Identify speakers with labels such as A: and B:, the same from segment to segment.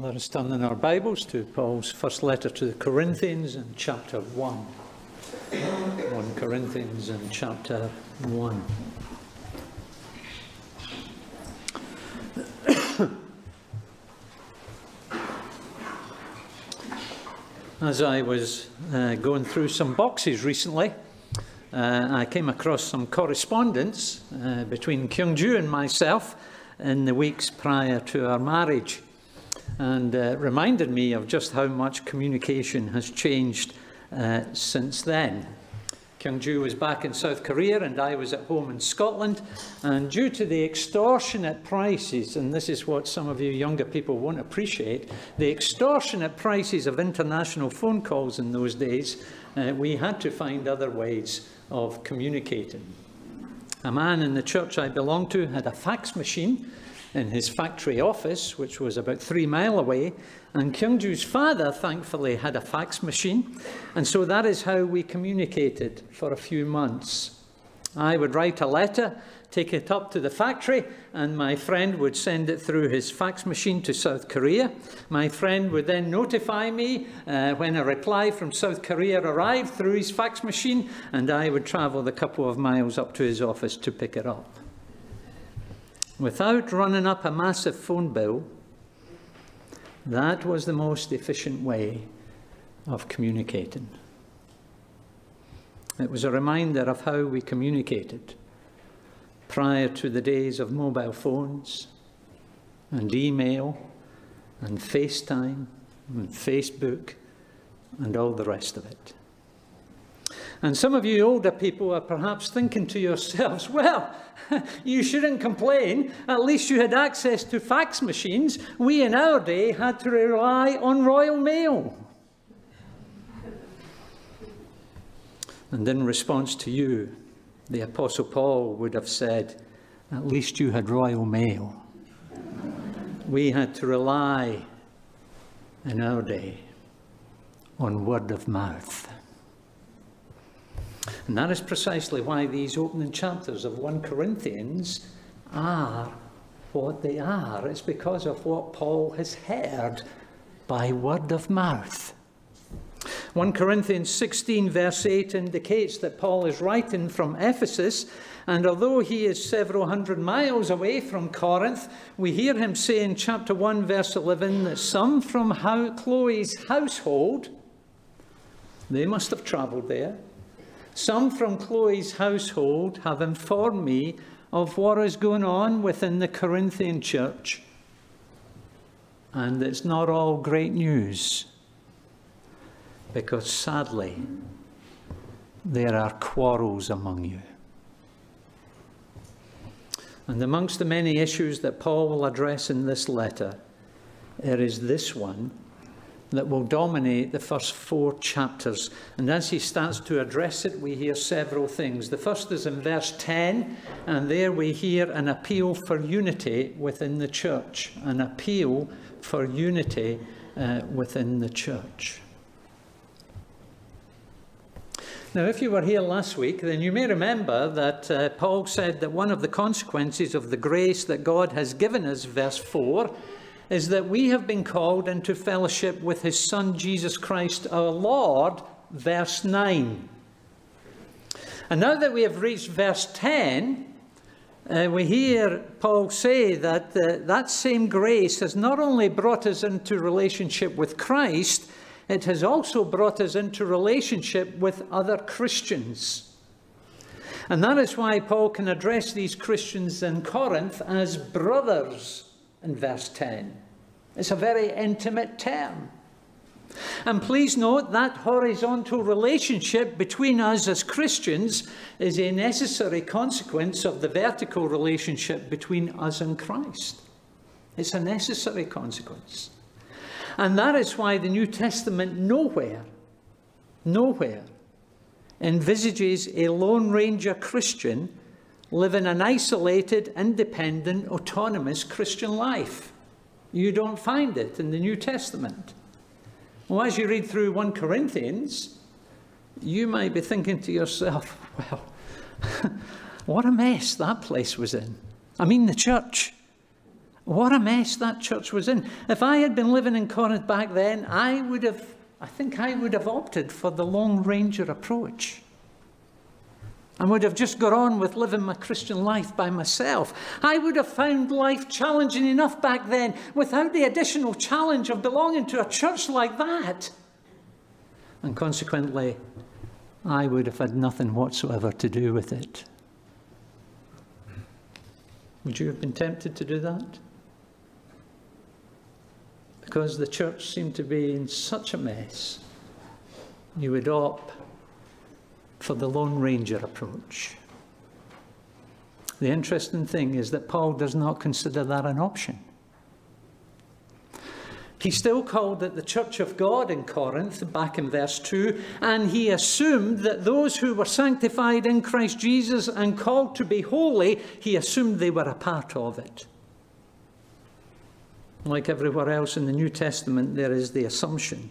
A: Let us turn in our Bibles to Paul's first letter to the Corinthians in chapter 1. 1 Corinthians in chapter 1. As I was uh, going through some boxes recently, uh, I came across some correspondence uh, between Kyungju and myself in the weeks prior to our marriage and uh, reminded me of just how much communication has changed uh, since then. Kyungju was back in South Korea and I was at home in Scotland. And due to the extortionate prices, and this is what some of you younger people won't appreciate, the extortionate prices of international phone calls in those days, uh, we had to find other ways of communicating. A man in the church I belonged to had a fax machine in his factory office, which was about three mile away. And Kyungju's father, thankfully, had a fax machine. And so that is how we communicated for a few months. I would write a letter, take it up to the factory, and my friend would send it through his fax machine to South Korea. My friend would then notify me uh, when a reply from South Korea arrived through his fax machine, and I would travel the couple of miles up to his office to pick it up without running up a massive phone bill, that was the most efficient way of communicating. It was a reminder of how we communicated prior to the days of mobile phones and email and FaceTime and Facebook and all the rest of it. And some of you older people are perhaps thinking to yourselves, well, you shouldn't complain. At least you had access to fax machines. We in our day had to rely on Royal Mail. And in response to you, the Apostle Paul would have said, at least you had Royal Mail. We had to rely in our day on word of mouth. And that is precisely why these opening chapters of 1 Corinthians are what they are. It's because of what Paul has heard by word of mouth. 1 Corinthians 16, verse 8, indicates that Paul is writing from Ephesus, and although he is several hundred miles away from Corinth, we hear him say in chapter 1, verse 11, that some from Chloe's household, they must have travelled there, some from Chloe's household have informed me of what is going on within the Corinthian church. And it's not all great news. Because sadly, there are quarrels among you. And amongst the many issues that Paul will address in this letter, there is this one that will dominate the first four chapters. And as he starts to address it, we hear several things. The first is in verse 10, and there we hear an appeal for unity within the church, an appeal for unity uh, within the church. Now, if you were here last week, then you may remember that uh, Paul said that one of the consequences of the grace that God has given us, verse 4, is that we have been called into fellowship with his Son, Jesus Christ our Lord, verse 9. And now that we have reached verse 10, uh, we hear Paul say that uh, that same grace has not only brought us into relationship with Christ, it has also brought us into relationship with other Christians. And that is why Paul can address these Christians in Corinth as brothers in verse 10. It's a very intimate term. And please note that horizontal relationship between us as Christians is a necessary consequence of the vertical relationship between us and Christ. It's a necessary consequence. And that is why the New Testament nowhere, nowhere envisages a Lone Ranger Christian living an isolated, independent, autonomous Christian life. You don't find it in the New Testament. Well, as you read through 1 Corinthians, you might be thinking to yourself, well, what a mess that place was in. I mean, the church. What a mess that church was in. If I had been living in Corinth back then, I would have, I think I would have opted for the Lone Ranger approach. I would have just got on with living my Christian life by myself. I would have found life challenging enough back then without the additional challenge of belonging to a church like that. And consequently, I would have had nothing whatsoever to do with it. Would you have been tempted to do that? because the church seemed to be in such a mess, you would opt for the Lone Ranger approach. The interesting thing is that Paul does not consider that an option. He still called it the Church of God in Corinth, back in verse 2, and he assumed that those who were sanctified in Christ Jesus and called to be holy, he assumed they were a part of it. Like everywhere else in the New Testament, there is the assumption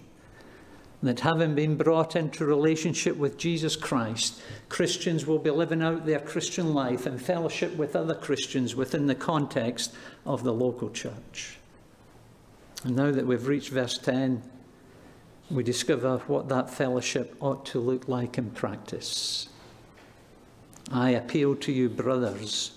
A: that having been brought into relationship with Jesus Christ, Christians will be living out their Christian life in fellowship with other Christians within the context of the local church. And now that we've reached verse 10, we discover what that fellowship ought to look like in practice. I appeal to you, brothers,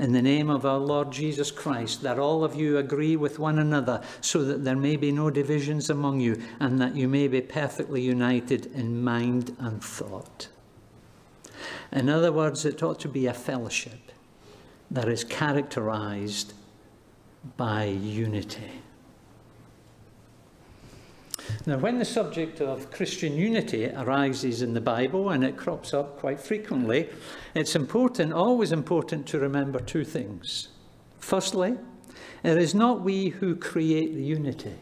A: in the name of our Lord Jesus Christ, that all of you agree with one another, so that there may be no divisions among you, and that you may be perfectly united in mind and thought. In other words, it ought to be a fellowship that is characterized by unity. Now, when the subject of Christian unity arises in the Bible, and it crops up quite frequently, it's important, always important, to remember two things. Firstly, it is not we who create the unity.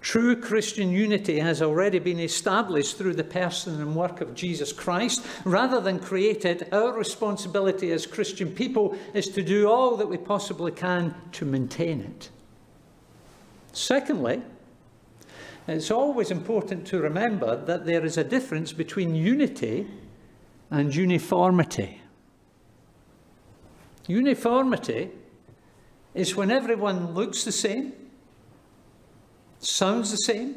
A: True Christian unity has already been established through the person and work of Jesus Christ. Rather than create it, our responsibility as Christian people is to do all that we possibly can to maintain it. Secondly, it's always important to remember that there is a difference between unity and uniformity. Uniformity is when everyone looks the same, sounds the same,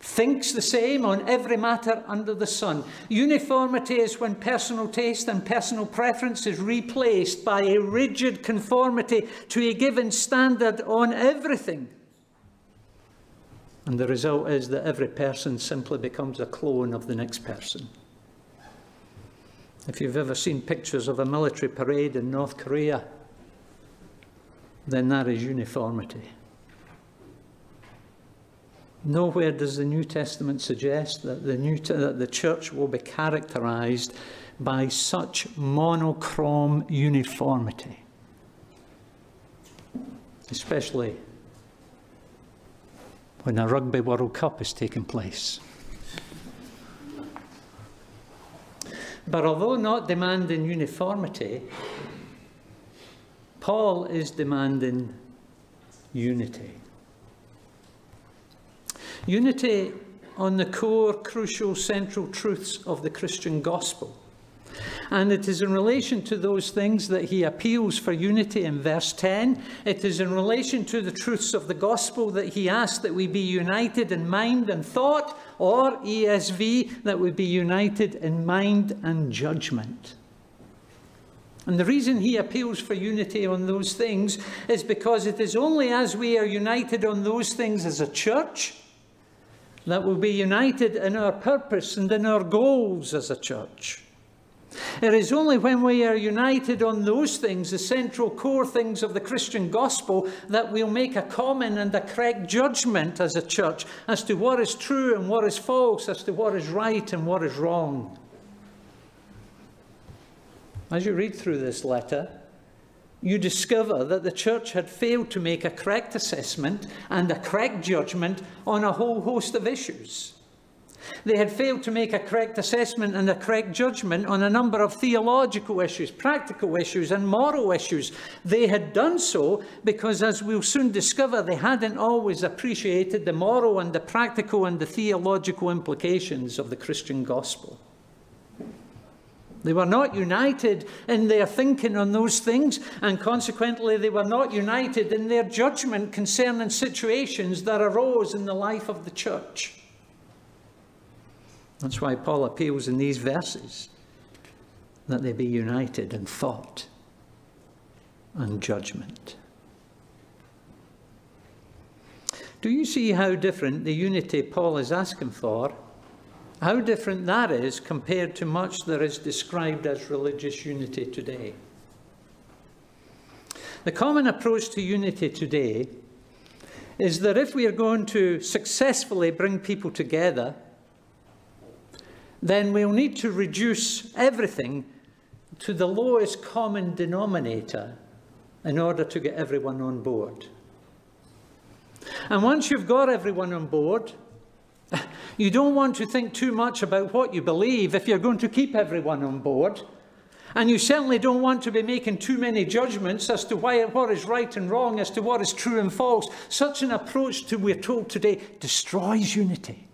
A: thinks the same on every matter under the sun. Uniformity is when personal taste and personal preference is replaced by a rigid conformity to a given standard on everything. And the result is that every person simply becomes a clone of the next person. If you've ever seen pictures of a military parade in North Korea, then that is uniformity. Nowhere does the New Testament suggest that the, New that the church will be characterized by such monochrome uniformity, especially when a Rugby World Cup is taking place. But although not demanding uniformity, Paul is demanding unity. Unity on the core, crucial, central truths of the Christian gospel. And it is in relation to those things that he appeals for unity in verse 10. It is in relation to the truths of the gospel that he asks that we be united in mind and thought, or ESV, that we be united in mind and judgment. And the reason he appeals for unity on those things is because it is only as we are united on those things as a church that we'll be united in our purpose and in our goals as a church. It is only when we are united on those things, the central core things of the Christian gospel, that we'll make a common and a correct judgment as a church as to what is true and what is false, as to what is right and what is wrong. As you read through this letter, you discover that the church had failed to make a correct assessment and a correct judgment on a whole host of issues. They had failed to make a correct assessment and a correct judgment on a number of theological issues, practical issues, and moral issues. They had done so because, as we'll soon discover, they hadn't always appreciated the moral and the practical and the theological implications of the Christian gospel. They were not united in their thinking on those things, and consequently, they were not united in their judgment concerning situations that arose in the life of the church. That's why Paul appeals in these verses that they be united in thought and judgment. Do you see how different the unity Paul is asking for how different that is compared to much that is described as religious unity today. The common approach to unity today is that if we are going to successfully bring people together, then we'll need to reduce everything to the lowest common denominator in order to get everyone on board. And once you've got everyone on board, you don't want to think too much about what you believe if you're going to keep everyone on board. And you certainly don't want to be making too many judgments as to why, what is right and wrong, as to what is true and false. Such an approach to, we're told today, destroys unity.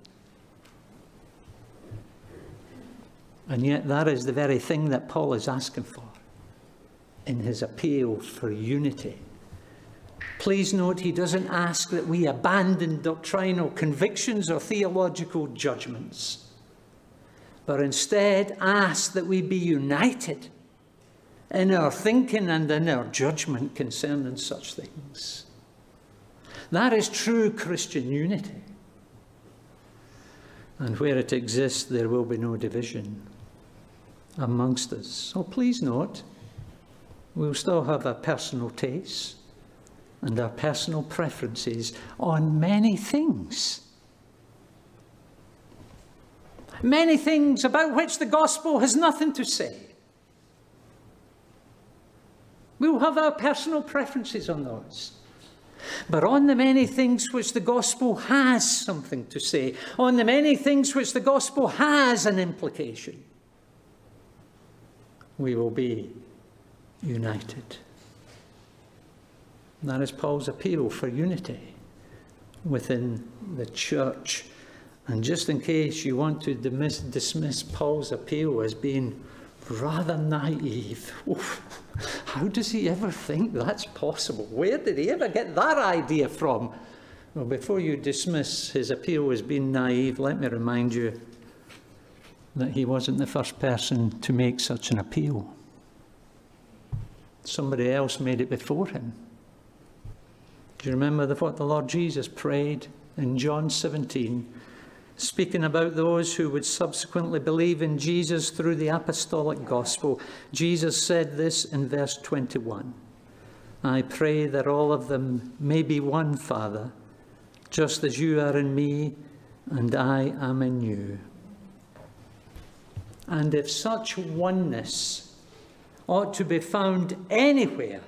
A: And yet, that is the very thing that Paul is asking for in his appeal for unity. Please note he doesn't ask that we abandon doctrinal convictions or theological judgments, but instead asks that we be united in our thinking and in our judgment concerning such things. That is true Christian unity. And where it exists, there will be no division amongst us. So please note, we'll still have our personal tastes and our personal preferences on many things. Many things about which the gospel has nothing to say. We'll have our personal preferences on those. But on the many things which the gospel has something to say, on the many things which the gospel has an implication, we will be united. That is Paul's appeal for unity within the church. And just in case you want to dismiss, dismiss Paul's appeal as being rather naive, oof, how does he ever think that's possible? Where did he ever get that idea from? Well, before you dismiss his appeal as being naive, let me remind you that he wasn't the first person to make such an appeal. Somebody else made it before him. Do you remember the, what the Lord Jesus prayed in John 17, speaking about those who would subsequently believe in Jesus through the apostolic gospel? Jesus said this in verse 21 I pray that all of them may be one, Father, just as you are in me and I am in you. And if such oneness ought to be found anywhere,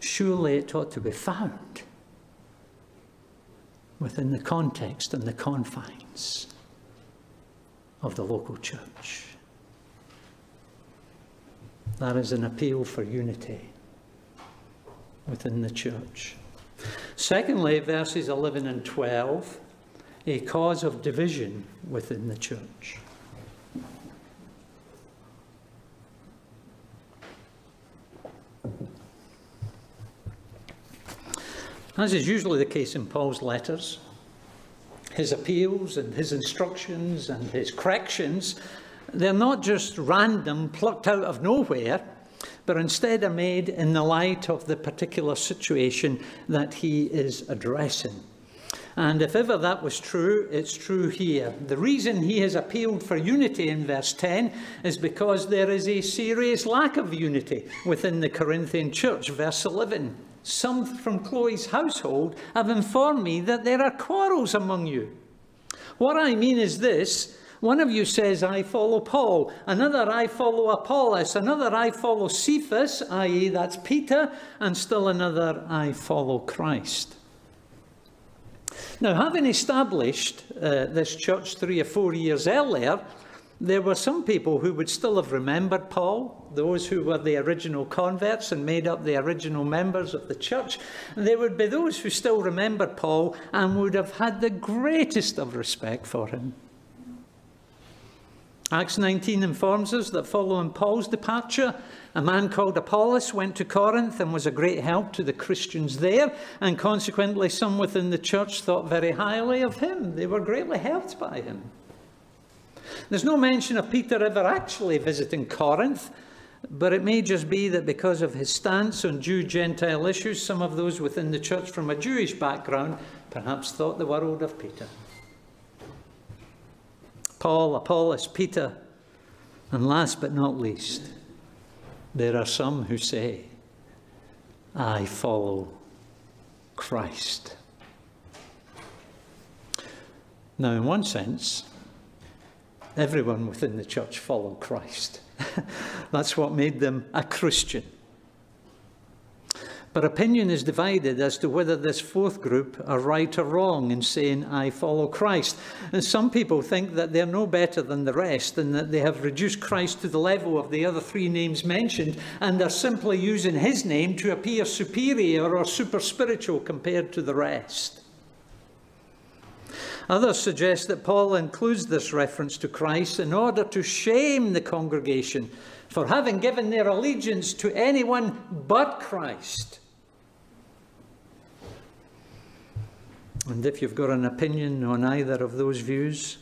A: surely it ought to be found within the context and the confines of the local church. That is an appeal for unity within the church. Secondly, verses 11 and 12, a cause of division within the church. As is usually the case in Paul's letters, his appeals and his instructions and his corrections, they're not just random, plucked out of nowhere, but instead are made in the light of the particular situation that he is addressing. And if ever that was true, it's true here. The reason he has appealed for unity in verse 10 is because there is a serious lack of unity within the Corinthian church. Verse 11 some from Chloe's household have informed me that there are quarrels among you. What I mean is this one of you says, I follow Paul. Another, I follow Apollos. Another, I follow Cephas, i.e., that's Peter. And still another, I follow Christ. Now, having established uh, this church three or four years earlier, there were some people who would still have remembered Paul, those who were the original converts and made up the original members of the church. And there would be those who still remembered Paul and would have had the greatest of respect for him. Acts 19 informs us that following Paul's departure, a man called Apollos went to Corinth and was a great help to the Christians there, and consequently, some within the church thought very highly of him. They were greatly helped by him. There's no mention of Peter ever actually visiting Corinth, but it may just be that because of his stance on Jew Gentile issues, some of those within the church from a Jewish background perhaps thought the world of Peter. Paul, Apollos, Peter, and last but not least, there are some who say, I follow Christ. Now, in one sense, everyone within the church followed Christ. That's what made them a Christian. But opinion is divided as to whether this fourth group are right or wrong in saying, I follow Christ. And some people think that they're no better than the rest and that they have reduced Christ to the level of the other three names mentioned and are simply using his name to appear superior or super spiritual compared to the rest. Others suggest that Paul includes this reference to Christ in order to shame the congregation for having given their allegiance to anyone but Christ. And if you've got an opinion on either of those views,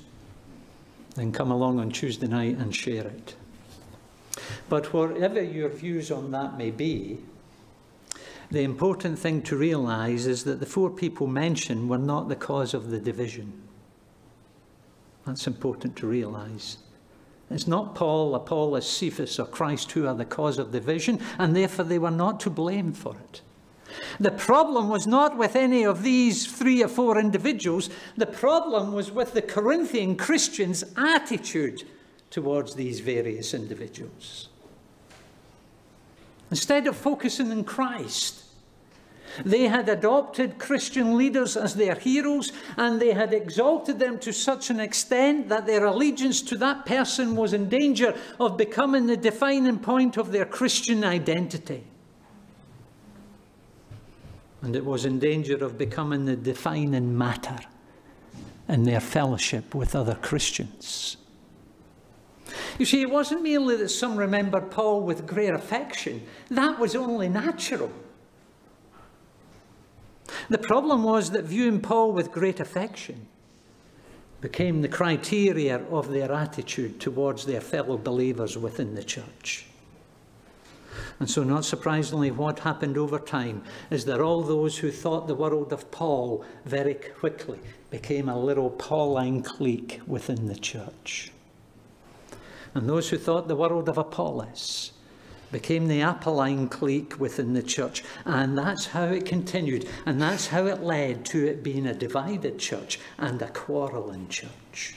A: then come along on Tuesday night and share it. But whatever your views on that may be, the important thing to realise is that the four people mentioned were not the cause of the division. That's important to realise. It's not Paul, Apollos, Cephas, or Christ who are the cause of division, and therefore they were not to blame for it. The problem was not with any of these three or four individuals. The problem was with the Corinthian Christians' attitude towards these various individuals. Instead of focusing on Christ, they had adopted Christian leaders as their heroes and they had exalted them to such an extent that their allegiance to that person was in danger of becoming the defining point of their Christian identity and it was in danger of becoming the defining matter in their fellowship with other Christians. You see, it wasn't merely that some remembered Paul with great affection, that was only natural. The problem was that viewing Paul with great affection became the criteria of their attitude towards their fellow believers within the church. And so, not surprisingly, what happened over time is that all those who thought the world of Paul very quickly became a little Pauline clique within the church. And those who thought the world of Apollos became the Apolline clique within the church. And that's how it continued. And that's how it led to it being a divided church and a quarrelling church.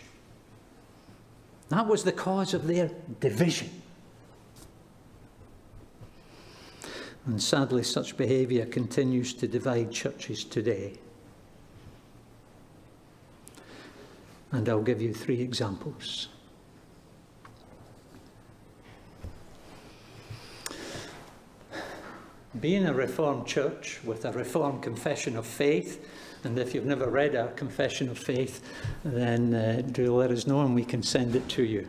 A: That was the cause of their division. And sadly, such behaviour continues to divide churches today. And I'll give you three examples. Being a Reformed church with a Reformed confession of faith, and if you've never read our confession of faith, then uh, do let us know and we can send it to you.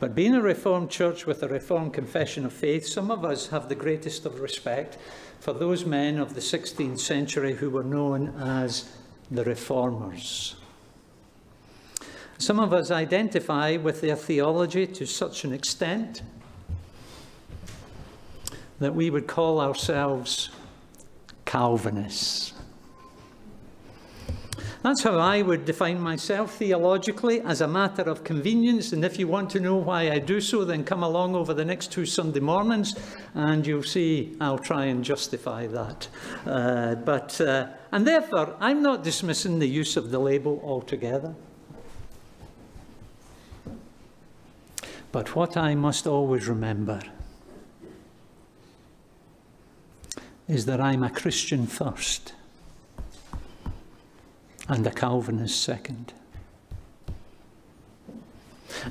A: But being a Reformed church with a Reformed confession of faith, some of us have the greatest of respect for those men of the 16th century who were known as the Reformers. Some of us identify with their theology to such an extent that we would call ourselves Calvinists. That's how I would define myself theologically as a matter of convenience. And if you want to know why I do so, then come along over the next two Sunday mornings and you'll see I'll try and justify that. Uh, but, uh, and therefore, I'm not dismissing the use of the label altogether. But what I must always remember is that I'm a Christian first and a Calvinist second.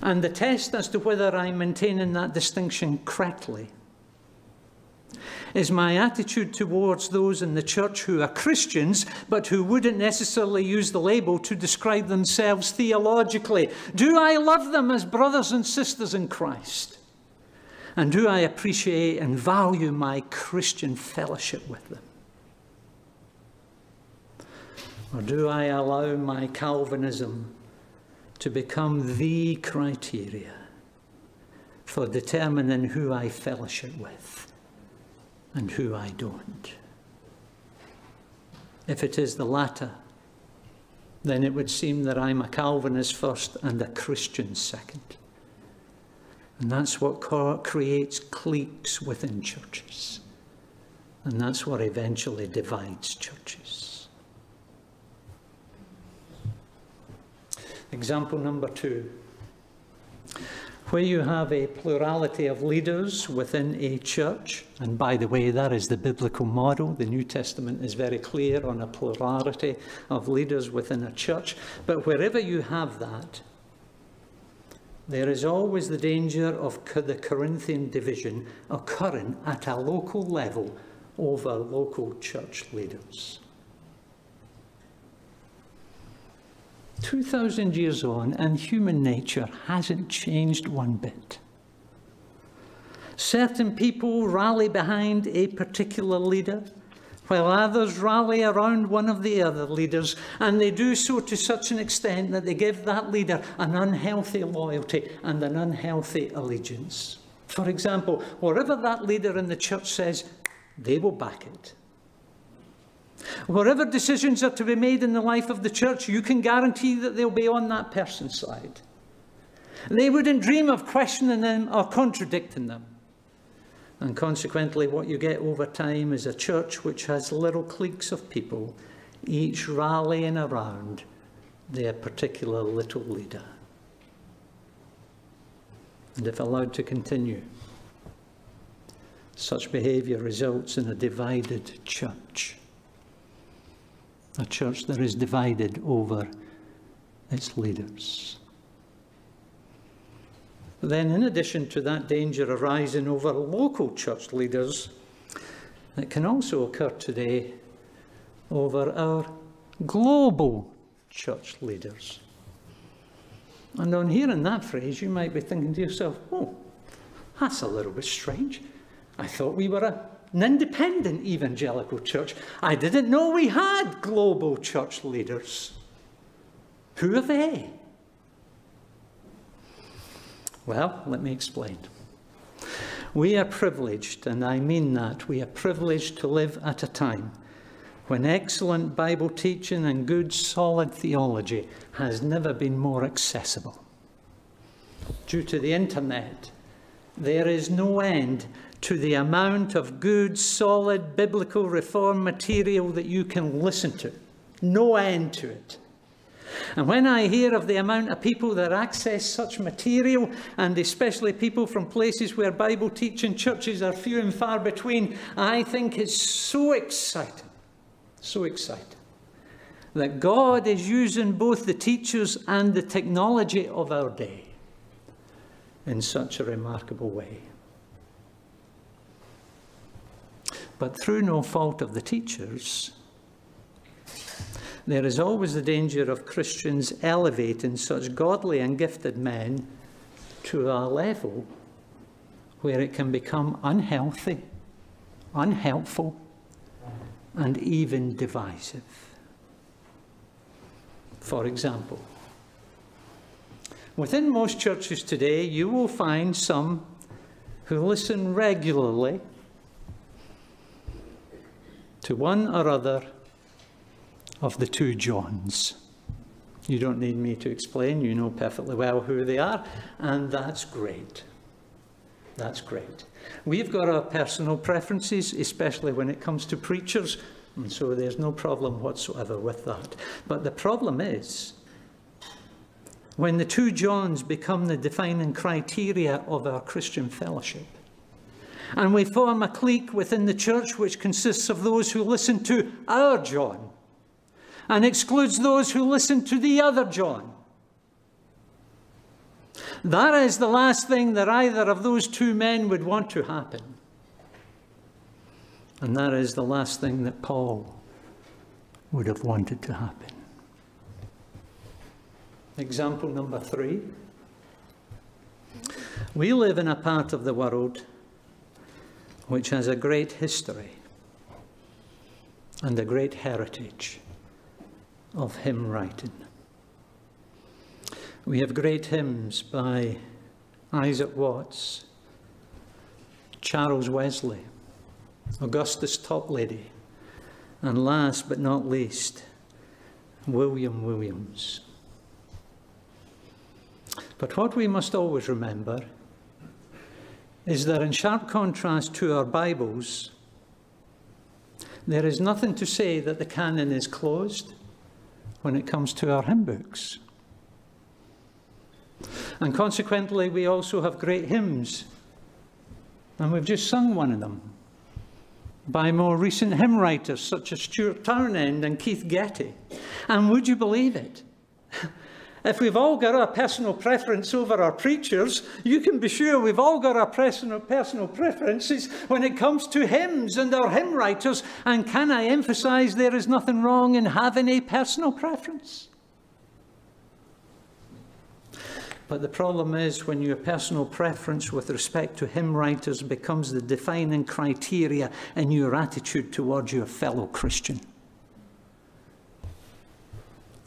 A: And the test as to whether I'm maintaining that distinction correctly Is my attitude towards those in the church who are Christians but who wouldn't necessarily use the label to describe themselves theologically? Do I love them as brothers and sisters in Christ? And do I appreciate and value my Christian fellowship with them? Or do I allow my Calvinism to become the criteria for determining who I fellowship with and who I don't? If it is the latter, then it would seem that I'm a Calvinist first and a Christian second. And that's what creates cliques within churches. And that's what eventually divides churches. Example number two. Where you have a plurality of leaders within a church, and by the way, that is the biblical model. The New Testament is very clear on a plurality of leaders within a church. But wherever you have that, there is always the danger of the Corinthian division occurring at a local level over local church leaders. 2,000 years on, and human nature hasn't changed one bit. Certain people rally behind a particular leader, while others rally around one of the other leaders, and they do so to such an extent that they give that leader an unhealthy loyalty and an unhealthy allegiance. For example, wherever that leader in the church says, they will back it. Wherever decisions are to be made in the life of the church, you can guarantee that they'll be on that person's side. They wouldn't dream of questioning them or contradicting them. And consequently, what you get over time is a church which has little cliques of people, each rallying around their particular little leader. And if allowed to continue, such behaviour results in a divided church. A church that is divided over its leaders. Then, in addition to that danger arising over local church leaders, it can also occur today over our global church leaders. And on hearing that phrase, you might be thinking to yourself, oh, that's a little bit strange. I thought we were a, an independent evangelical church. I didn't know we had global church leaders. Who are they? Well, let me explain. We are privileged, and I mean that, we are privileged to live at a time when excellent Bible teaching and good solid theology has never been more accessible. Due to the internet, there is no end to the amount of good, solid biblical reform material that you can listen to. No end to it. And when I hear of the amount of people that access such material, and especially people from places where Bible teaching churches are few and far between, I think it's so exciting, so exciting, that God is using both the teachers and the technology of our day in such a remarkable way. But through no fault of the teachers, there is always the danger of Christians elevating such godly and gifted men to a level where it can become unhealthy, unhelpful, and even divisive. For example, within most churches today, you will find some who listen regularly to one or other of the two Johns. You don't need me to explain, you know perfectly well who they are, and that's great. That's great. We've got our personal preferences, especially when it comes to preachers, and so there's no problem whatsoever with that. But the problem is, when the two Johns become the defining criteria of our Christian fellowship, and we form a clique within the church which consists of those who listen to our John, and excludes those who listen to the other John. That is the last thing that either of those two men would want to happen. And that is the last thing that Paul would have wanted to happen. Example number three. We live in a part of the world which has a great history and a great heritage of hymn writing. We have great hymns by Isaac Watts, Charles Wesley, Augustus Toplady, and last but not least, William Williams. But what we must always remember is that in sharp contrast to our Bibles, there is nothing to say that the canon is closed when it comes to our hymn books. And consequently, we also have great hymns. And we've just sung one of them by more recent hymn writers such as Stuart Townend and Keith Getty. And would you believe it? If we've all got a personal preference over our preachers, you can be sure we've all got our personal, personal preferences when it comes to hymns and our hymn writers. And can I emphasize there is nothing wrong in having a personal preference? But the problem is when your personal preference with respect to hymn writers becomes the defining criteria in your attitude towards your fellow Christian.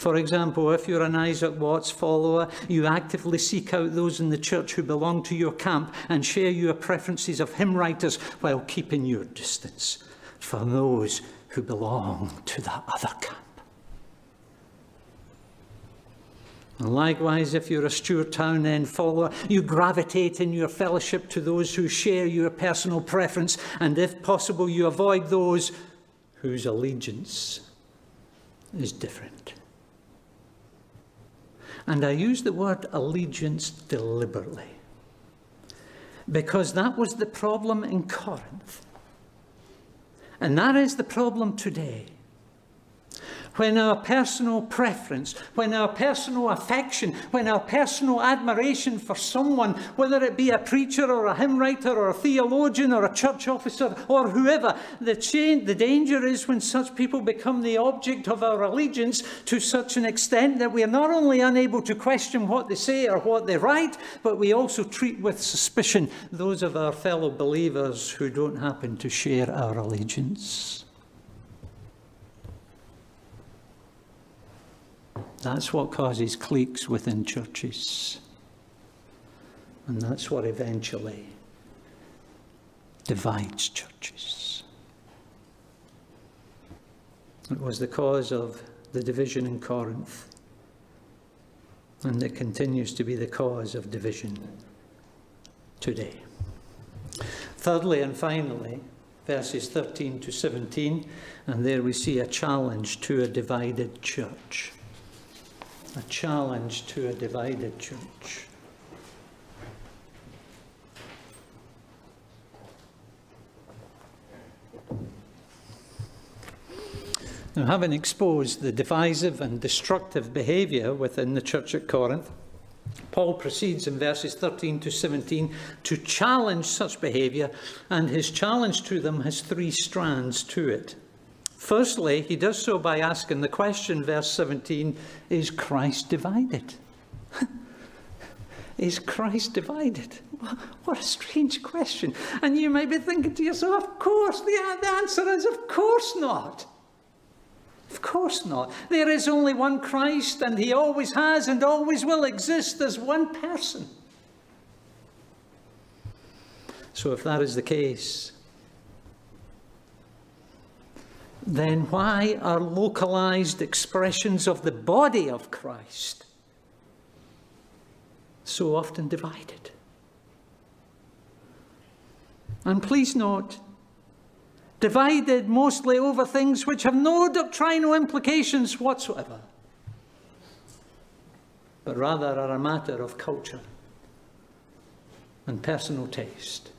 A: For example, if you're an Isaac Watts follower, you actively seek out those in the church who belong to your camp and share your preferences of hymn writers while keeping your distance from those who belong to the other camp. And likewise, if you're a Stuart Townend follower, you gravitate in your fellowship to those who share your personal preference, and if possible, you avoid those whose allegiance is different. And I use the word allegiance deliberately because that was the problem in Corinth. And that is the problem today when our personal preference, when our personal affection, when our personal admiration for someone, whether it be a preacher or a hymn writer or a theologian or a church officer or whoever, the, change, the danger is when such people become the object of our allegiance to such an extent that we are not only unable to question what they say or what they write, but we also treat with suspicion those of our fellow believers who don't happen to share our allegiance. That's what causes cliques within churches. And that's what eventually divides churches. It was the cause of the division in Corinth, and it continues to be the cause of division today. Thirdly and finally, verses 13 to 17, and there we see a challenge to a divided church a challenge to a divided church. Now, having exposed the divisive and destructive behaviour within the church at Corinth, Paul proceeds in verses 13 to 17 to challenge such behaviour, and his challenge to them has three strands to it. Firstly, he does so by asking the question, verse 17, is Christ divided? is Christ divided? What a strange question. And you may be thinking to yourself, of course, the, the answer is of course not. Of course not. There is only one Christ, and he always has and always will exist as one person. So, if that is the case, then why are localized expressions of the body of Christ so often divided? And please note, divided mostly over things which have no doctrinal implications whatsoever, but rather are a matter of culture and personal taste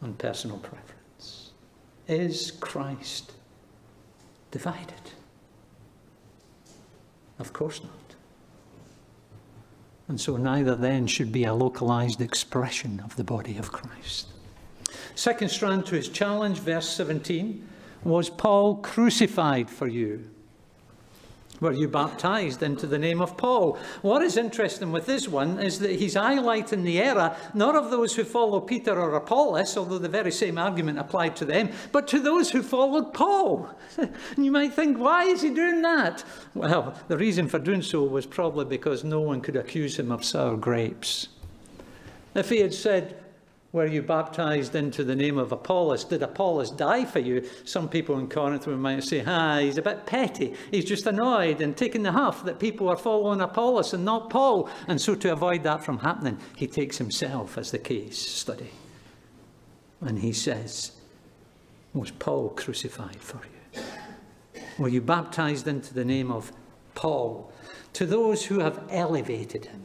A: and personal preference. Is Christ divided? Of course not. And so neither then should be a localized expression of the body of Christ. Second strand to his challenge, verse 17, was Paul crucified for you? Were you baptized into the name of Paul? What is interesting with this one is that he's highlighting the error not of those who follow Peter or Apollos, although the very same argument applied to them, but to those who followed Paul. and you might think, why is he doing that? Well, the reason for doing so was probably because no one could accuse him of sour grapes. If he had said, were you baptized into the name of Apollos? Did Apollos die for you? Some people in Corinth might say, ah, he's a bit petty. He's just annoyed and taking the huff that people are following Apollos and not Paul. And so to avoid that from happening, he takes himself as the case study. And he says, was Paul crucified for you? Were you baptized into the name of Paul? To those who have elevated him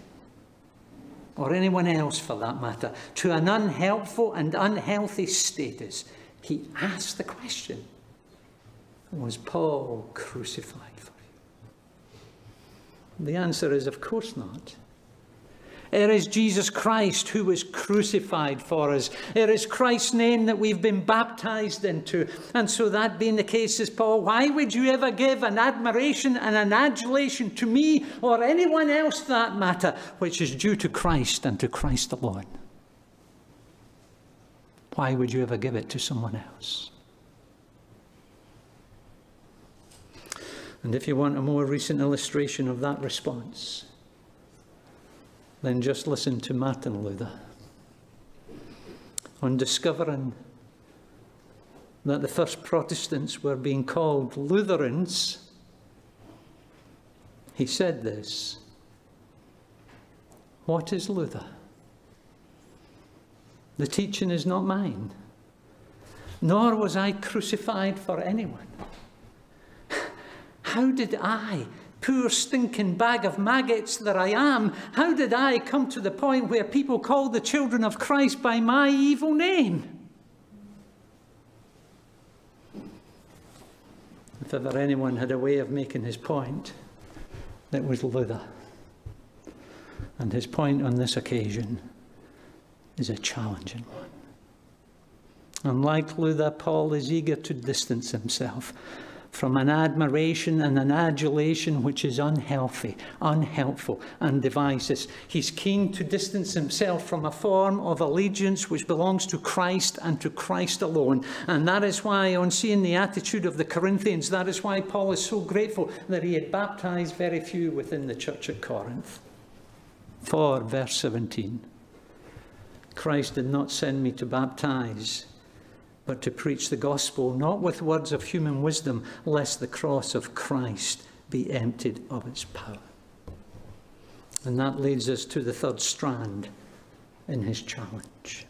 A: or anyone else for that matter, to an unhelpful and unhealthy status, he asked the question, was Paul crucified for you? The answer is, of course not. It is Jesus Christ who was crucified for us. It is Christ's name that we've been baptized into. And so, that being the case, says Paul, why would you ever give an admiration and an adulation to me or anyone else that matter, which is due to Christ and to Christ alone? Why would you ever give it to someone else? And if you want a more recent illustration of that response, then just listen to Martin Luther. On discovering that the first Protestants were being called Lutherans, he said this What is Luther? The teaching is not mine, nor was I crucified for anyone. How did I, poor stinking bag of maggots that I am, how did I come to the point where people call the children of Christ by my evil name? If ever anyone had a way of making his point, it was Luther. And his point on this occasion is a challenging one. Unlike Luther, Paul is eager to distance himself from an admiration and an adulation which is unhealthy, unhelpful, and divises. He's keen to distance himself from a form of allegiance which belongs to Christ and to Christ alone. And that is why, on seeing the attitude of the Corinthians, that is why Paul is so grateful that he had baptized very few within the church at Corinth. For, verse 17, Christ did not send me to baptize but to preach the gospel, not with words of human wisdom, lest the cross of Christ be emptied of its power. And that leads us to the third strand in his challenge.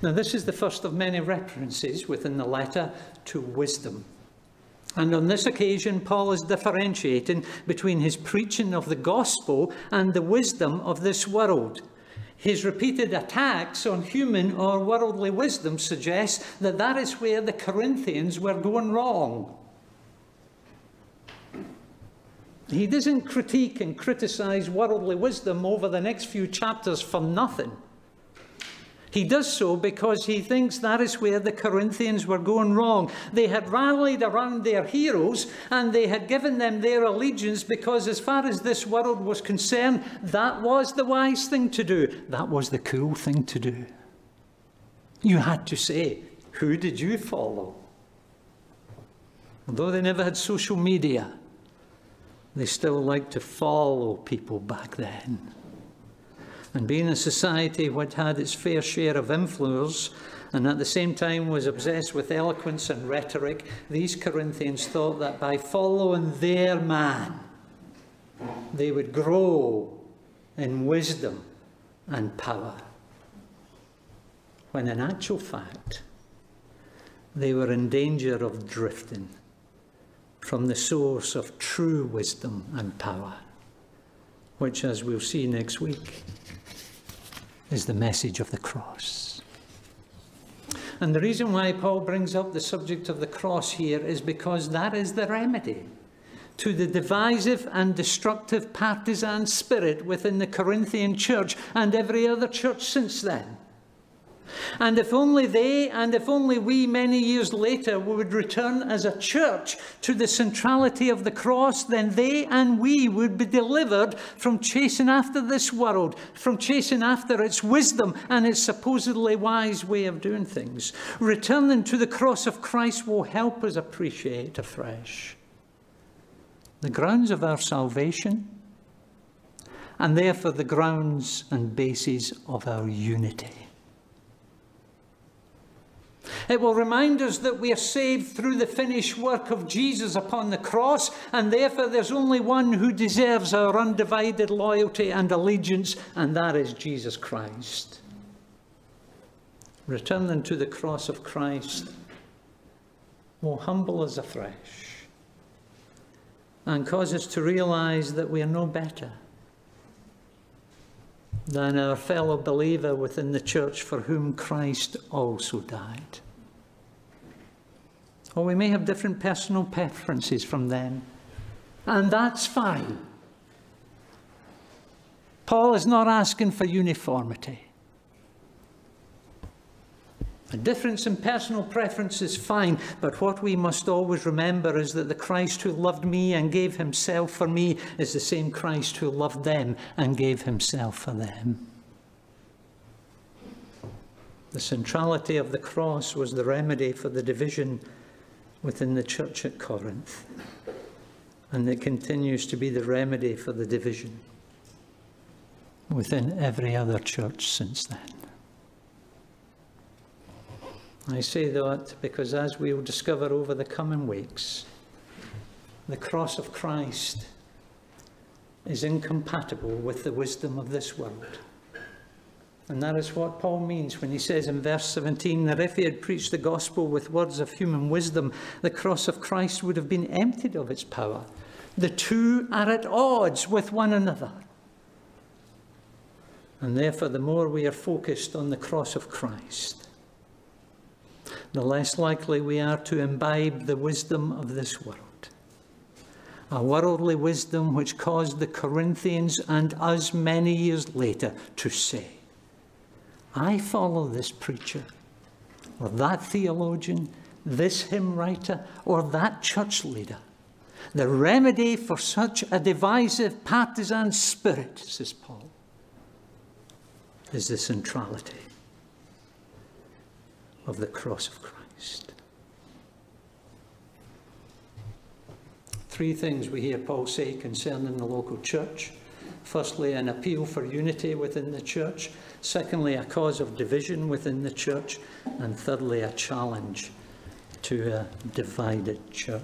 A: Now, this is the first of many references within the letter to wisdom. And on this occasion, Paul is differentiating between his preaching of the gospel and the wisdom of this world. His repeated attacks on human or worldly wisdom suggest that that is where the Corinthians were going wrong. He doesn't critique and criticize worldly wisdom over the next few chapters for nothing. He does so because he thinks that is where the Corinthians were going wrong. They had rallied around their heroes and they had given them their allegiance because, as far as this world was concerned, that was the wise thing to do. That was the cool thing to do. You had to say, Who did you follow? Although they never had social media, they still liked to follow people back then. And being a society which had its fair share of influence and at the same time was obsessed with eloquence and rhetoric, these Corinthians thought that by following their man, they would grow in wisdom and power. When in actual fact, they were in danger of drifting from the source of true wisdom and power, which, as we'll see next week, is the message of the cross. And the reason why Paul brings up the subject of the cross here is because that is the remedy to the divisive and destructive partisan spirit within the Corinthian church and every other church since then. And if only they, and if only we many years later would return as a church to the centrality of the cross, then they and we would be delivered from chasing after this world, from chasing after its wisdom and its supposedly wise way of doing things. Returning to the cross of Christ will help us appreciate afresh the grounds of our salvation and therefore the grounds and bases of our unity. It will remind us that we are saved through the finished work of Jesus upon the cross, and therefore there's only one who deserves our undivided loyalty and allegiance, and that is Jesus Christ. Returning to the cross of Christ more humble us afresh and cause us to realize that we are no better than our fellow believer within the church for whom Christ also died. Or we may have different personal preferences from them, and that's fine. Paul is not asking for uniformity. A difference in personal preference is fine, but what we must always remember is that the Christ who loved me and gave himself for me is the same Christ who loved them and gave himself for them. The centrality of the cross was the remedy for the division within the church at Corinth, and it continues to be the remedy for the division within every other church since then. I say that because as we will discover over the coming weeks, the cross of Christ is incompatible with the wisdom of this world. And that is what Paul means when he says in verse 17 that if he had preached the gospel with words of human wisdom, the cross of Christ would have been emptied of its power. The two are at odds with one another. And therefore, the more we are focused on the cross of Christ, the less likely we are to imbibe the wisdom of this world. A worldly wisdom which caused the Corinthians and us many years later to say, I follow this preacher, or that theologian, this hymn writer, or that church leader. The remedy for such a divisive partisan spirit, says Paul, is the centrality of the cross of Christ. Three things we hear Paul say concerning the local church. Firstly, an appeal for unity within the church. Secondly, a cause of division within the church. And thirdly, a challenge to a divided church.